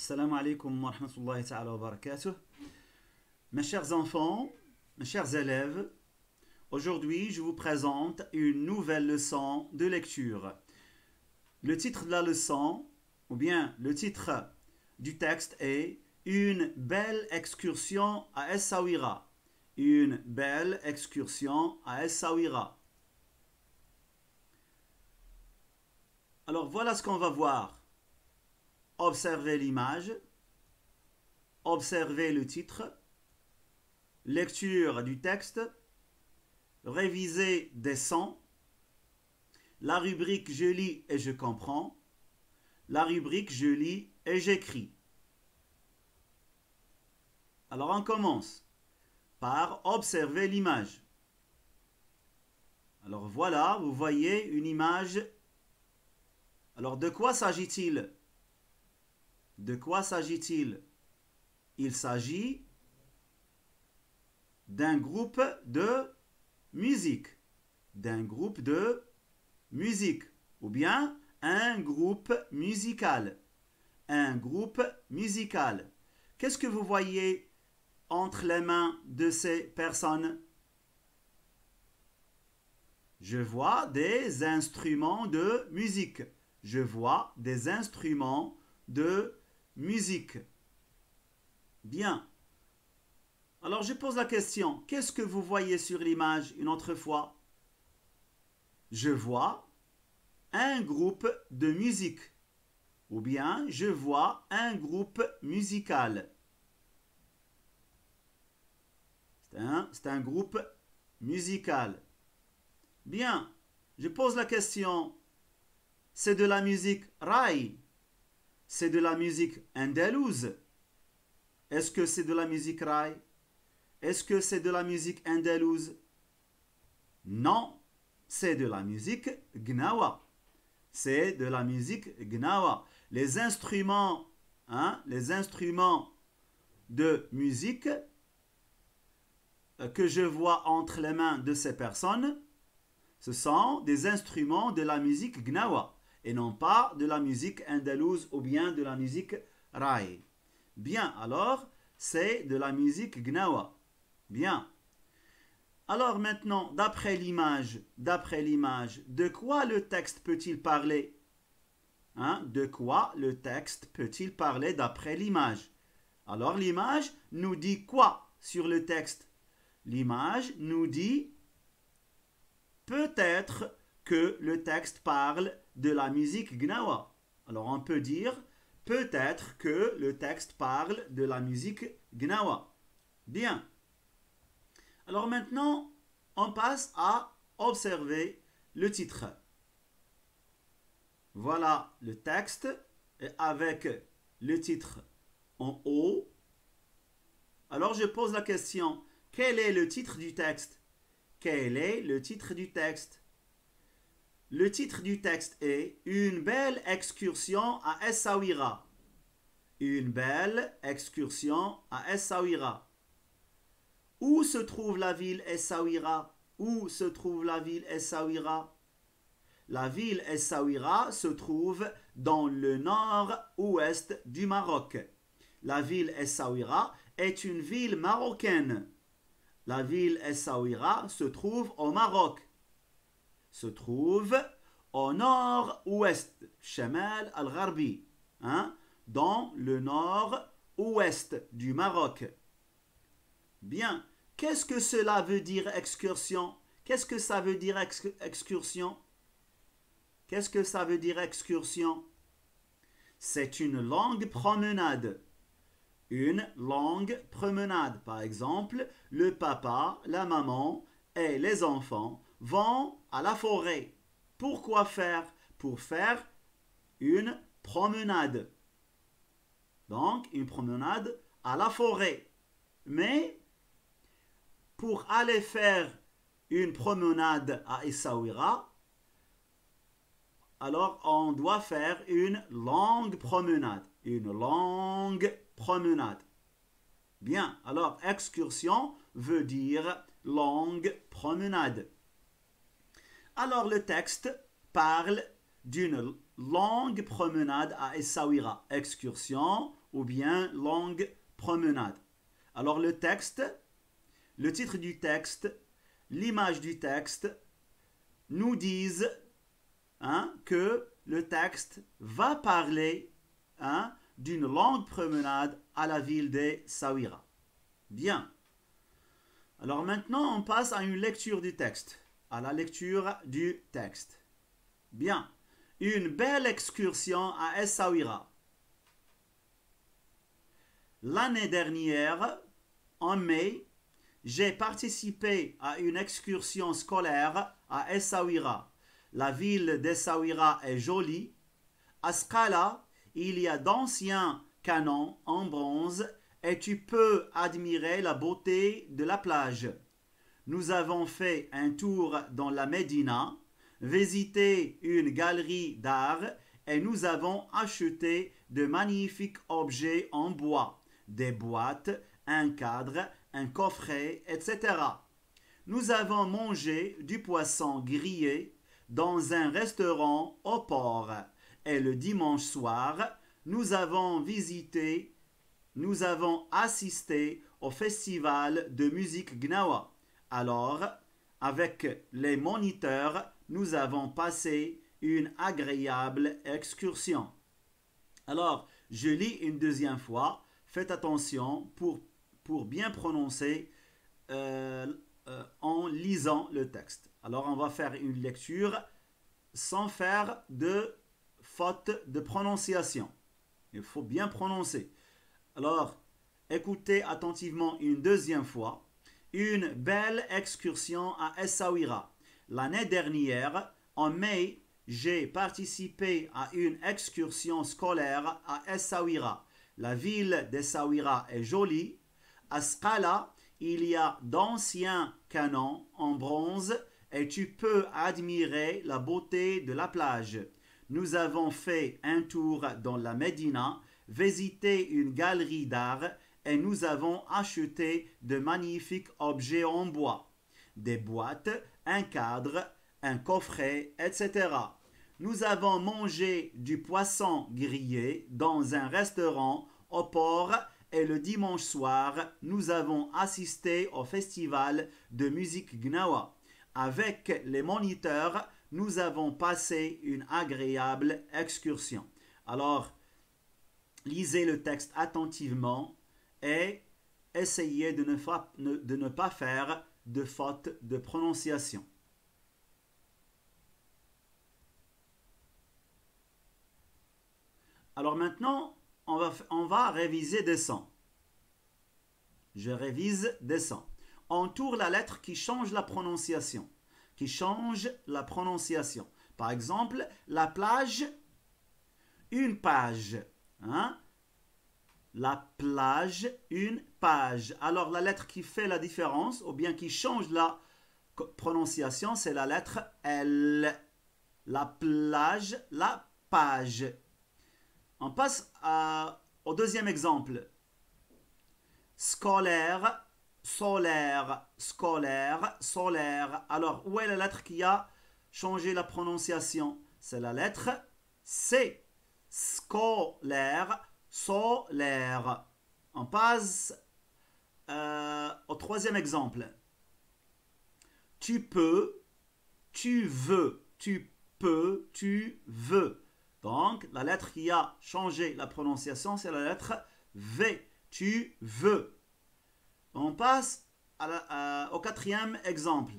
Assalamu alaikum wa rahmatullahi ta'ala wa barakatuh. Mes chers enfants, mes chers élèves, aujourd'hui je vous présente une nouvelle leçon de lecture. Le titre de la leçon, ou bien le titre du texte est Une belle excursion à Essaouira. Une belle excursion à Essaouira. Alors voilà ce qu'on va voir observez l'image, observez le titre, lecture du texte, révisez des sons, la rubrique je lis et je comprends, la rubrique je lis et j'écris. Alors on commence par observer l'image. Alors voilà, vous voyez une image. Alors de quoi s'agit-il? De quoi s'agit-il? Il, s'agit d'un groupe de musique. D'un groupe de musique. Ou bien un groupe musical. Un groupe musical. Qu'est-ce que vous voyez entre les mains de ces personnes? Je vois des instruments de musique. Je vois des instruments de musique. Bien. Alors je pose la question, qu'est-ce que vous voyez sur l'image une autre fois? Je vois un groupe de musique. Ou bien je vois un groupe musical. C'est un, un, groupe musical. Bien. Je pose la question, c'est de la musique Rai c'est de la musique andalouse Est-ce que c'est de la musique raï Est-ce que c'est de la musique andalouse Non, c'est de la musique gnawa. C'est de la musique gnawa. Les instruments, hein, les instruments de musique euh, que je vois entre les mains de ces personnes, ce sont des instruments de la musique gnawa et non pas de la musique andalouse ou bien de la musique raï. Bien, alors, c'est de la musique gnawa. Bien. Alors maintenant, d'après l'image, d'après l'image, de quoi le texte peut-il parler? Hein? De quoi le texte peut-il parler d'après l'image? Alors l'image nous dit quoi sur le texte? L'image nous dit peut-être que le texte parle de la musique gnawa. Alors on peut dire peut-être que le texte parle de la musique gnawa. Bien. Alors maintenant, on passe à observer le titre. Voilà le texte avec le titre en haut. Alors je pose la question, quel est le titre du texte? Quel est le titre du texte? Le titre du texte est Une belle excursion à Essaouira. Une belle excursion à Essaouira. Où se trouve la ville Essaouira? Où se trouve la ville Essaouira? La ville Essaouira se trouve dans le nord-ouest du Maroc. La ville Essaouira est une ville marocaine. La ville Essaouira se trouve au Maroc se trouve au nord-ouest, Shemal al-Gharbi, hein, dans le nord-ouest du Maroc. Bien, qu'est-ce que cela veut dire excursion? Qu'est-ce que ça veut dire excursion? Qu'est-ce que ça veut dire excursion? C'est une longue promenade. Une longue promenade. Par exemple, le papa, la maman et les enfants vont à la forêt. Pourquoi faire? Pour faire une promenade. Donc, une promenade à la forêt. Mais, pour aller faire une promenade à Essaouira, alors on doit faire une longue promenade. Une longue promenade. Bien, alors excursion veut dire longue promenade. Alors le texte parle d'une longue promenade à Essaouira, excursion ou bien longue promenade. Alors le texte, le titre du texte, l'image du texte nous disent hein, que le texte va parler hein, d'une longue promenade à la ville de Sawira. Bien. Alors maintenant, on passe à une lecture du texte, à la lecture du texte. Bien. Une belle excursion à Essaouira. L'année dernière, en mai, j'ai participé à une excursion scolaire à Essaouira. La ville d'Essaouira est jolie. À Scala, il y a d'anciens canons en bronze et tu peux admirer la beauté de la plage. Nous avons fait un tour dans la Médina, visité une galerie d'art et nous avons acheté de magnifiques objets en bois, des boîtes, un cadre, un coffret, etc. Nous avons mangé du poisson grillé dans un restaurant au port et le dimanche soir, nous avons visité nous avons assisté au festival de musique Gnawa. Alors, avec les moniteurs, nous avons passé une agréable excursion. Alors, je lis une deuxième fois. Faites attention pour, bien prononcer euh, euh, en lisant le texte. Alors, on va faire une lecture sans faire de faute de prononciation. Il faut bien prononcer. Alors, écoutez attentivement une deuxième fois. Une belle excursion à Essaouira. L'année dernière, en mai, j'ai participé à une excursion scolaire à Essaouira. La ville d'Essaouira est jolie. À Scala, il y a d'anciens canons en bronze et tu peux admirer la beauté de la plage. Nous avons fait un tour dans la Médina visité une galerie d'art et nous avons acheté de magnifiques objets en bois, des boîtes, un cadre, un coffret, etc. Nous avons mangé du poisson grillé dans un restaurant au port et le dimanche soir, nous avons assisté au festival de musique Gnawa. Avec les moniteurs, nous avons passé une agréable excursion. Alors, lisez le texte attentivement et essayez de ne, pas faire de faute de prononciation. Alors maintenant, on va, on va réviser des sons. Je révise des sons. La lettre qui change la prononciation. Qui change la prononciation. Par exemple, la plage, une page. Hein? La plage, une page. Alors la lettre qui fait la différence, ou bien qui change la prononciation, c'est la lettre L. La plage, la page. On passe au deuxième exemple. Scolaire, solaire, scolaire, solaire. Alors, où est la lettre qui a changé la prononciation? C'est la lettre C scolaire, solaire. On passe euh, au troisième exemple. Tu peux, tu veux, tu peux, tu veux. Donc, la lettre qui a changé la prononciation, c'est la lettre V. Tu veux. On passe au quatrième exemple.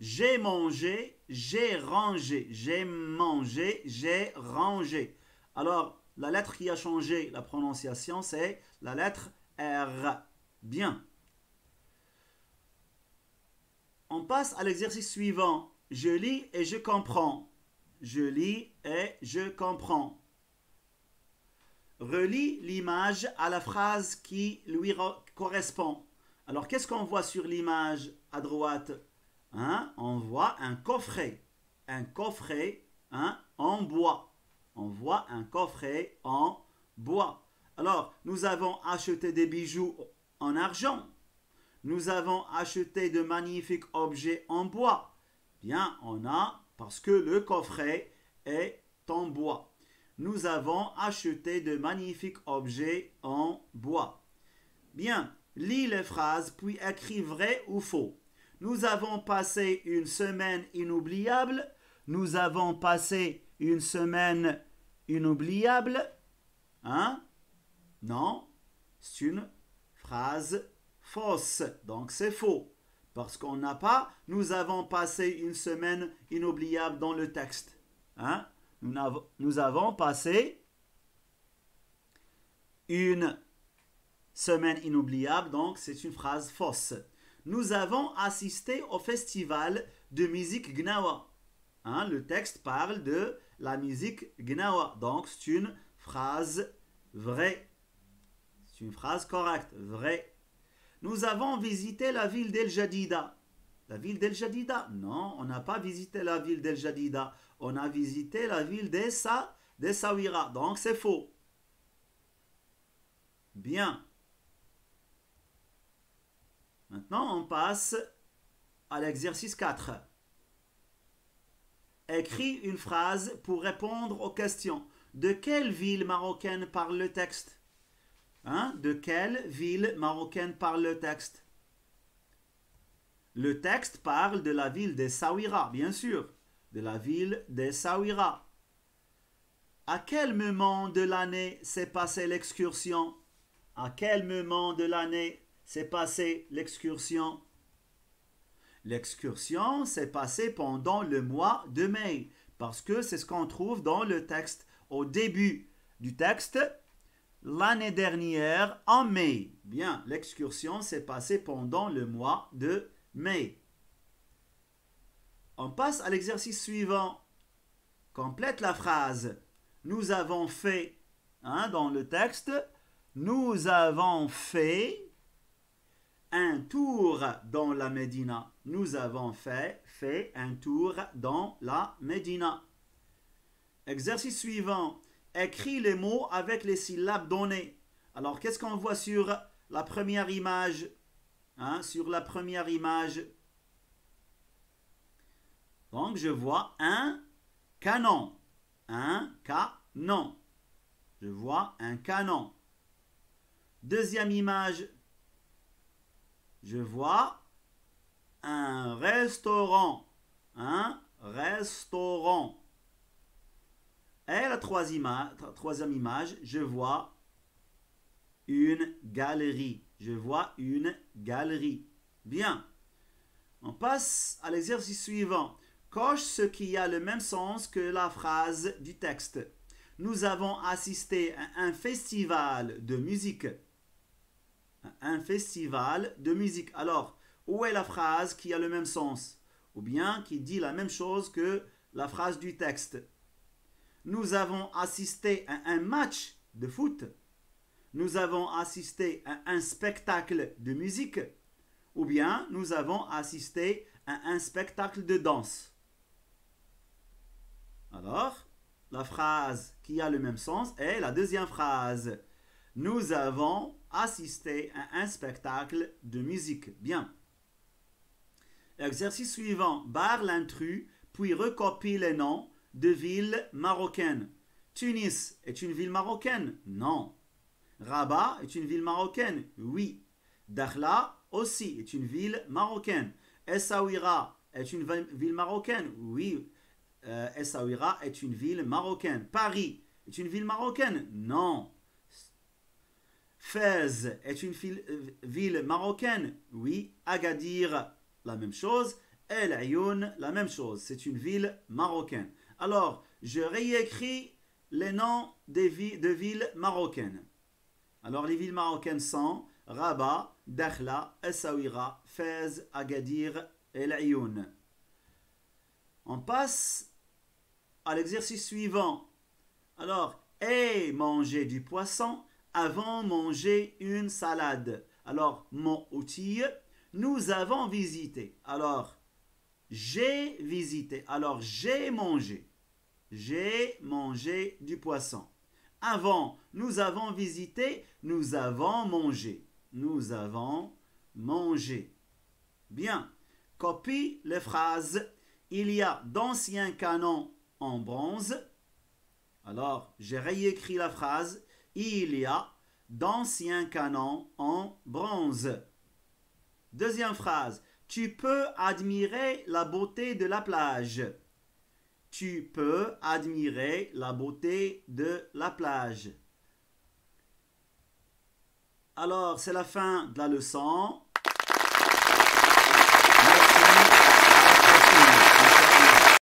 J'ai mangé, j'ai rangé. J'ai mangé, j'ai rangé. Alors, la lettre qui a changé la prononciation, c'est la lettre R. Bien. On passe à l'exercice suivant. Je lis et je comprends. Je lis et je comprends. Relis l'image à la phrase qui lui correspond. Alors, qu'est-ce qu'on voit sur l'image à droite? Hein, on voit un coffret. Un coffret hein, en bois. On voit un coffret en bois. Alors, nous avons acheté des bijoux en argent. Nous avons acheté de magnifiques objets en bois. Bien, on a, parce que le coffret est en bois. nous avons acheté de magnifiques objets en bois. Bien, lis les phrases puis écris vrai ou faux. Nous avons passé une semaine inoubliable. Nous avons passé une semaine inoubliable. Hein? Non, c'est une phrase fausse. Donc c'est faux. Parce qu'on n'a pas, nous avons passé une semaine inoubliable dans le texte. Hein? Nous, nous avons passé une semaine inoubliable, donc c'est une phrase fausse. Nous avons assisté au festival de musique Gnawa. Hein, le texte parle de la musique Gnawa, donc c'est une phrase vraie. C'est une phrase correcte, vraie. Nous avons visité la ville d'El Jadida. La ville d'El Jadida? Non, on n'a pas visité la ville d'El Jadida. On a visité la ville d'Essaouira. Donc c'est faux. Bien. Maintenant, on passe à l'exercice 4. Écris une phrase pour répondre aux questions. De quelle ville marocaine parle le texte? Hein? De quelle ville marocaine parle le texte? Le texte parle de la ville d'Essaouira, bien sûr. De la ville d'Essaouira. À quel moment de l'année s'est passée l'excursion? À quel moment de l'année s'est passée l'excursion? L'excursion s'est passée pendant le mois de mai, parce que c'est ce qu'on trouve dans le texte. Au début du texte, l'année dernière en mai. Bien, l'excursion s'est passée pendant le mois de mai. On passe à l'exercice suivant. Complète la phrase. Nous avons fait, hein, dans le texte, nous avons fait un tour dans la Médina. Nous avons fait, fait un tour dans la Médina. Exercice suivant. Écris les mots avec les syllabes données. Alors, qu'est-ce qu'on voit sur la première image? Hein, Sur la première image. Donc, je vois un canon. Un canon. Je vois un canon. Deuxième image. Je vois un restaurant. Un restaurant. Et la troisième image, je vois une galerie. Je vois une galerie. Bien. On passe à l'exercice suivant. Coche ce qui a le même sens que la phrase du texte. Nous avons assisté à un festival de musique. Un festival de musique. Alors, où est la phrase qui a le même sens? Ou bien qui dit la même chose que la phrase du texte nous avons assisté à un match de foot, nous avons assisté à un spectacle de musique, ou bien nous avons assisté à un spectacle de danse. Alors, la phrase qui a le même sens est la deuxième phrase. Nous avons assisté à un spectacle de musique. Bien. Exercice suivant. Barre l'intrus, puis recopie les noms de villes marocaines. Tunis est une ville marocaine? Non. Rabat est une ville marocaine? Oui. Dakhla aussi est une ville marocaine. Essaouira est une ville marocaine? Oui. Euh, Essaouira est une ville marocaine. Paris est une ville marocaine? Non. Fès est une ville marocaine Oui. Agadir, la même chose. El Ayoun, la même chose. C'est une ville marocaine. Alors, je réécris les noms de villes marocaines. Alors, les villes marocaines sont Rabat, Dakhla, Essaouira, Fez, Agadir et L'ayoun. On passe à l'exercice suivant. Alors, et manger du poisson avant manger une salade. Alors, mon outil, nous avons visité. Alors, j'ai visité. Alors, j'ai mangé j'ai mangé du poisson. Avant, nous avons visité, nous avons mangé. Nous avons mangé. Bien. Copie les phrases. Il y a d'anciens canons en bronze. Alors, j'ai réécrit la phrase. Il y a d'anciens canons en bronze. Deuxième phrase. Tu peux admirer la beauté de la plage. Tu peux admirer la beauté de la plage. Alors, c'est la fin de la leçon.